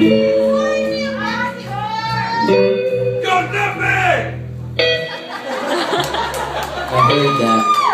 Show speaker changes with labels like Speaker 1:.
Speaker 1: I heard that.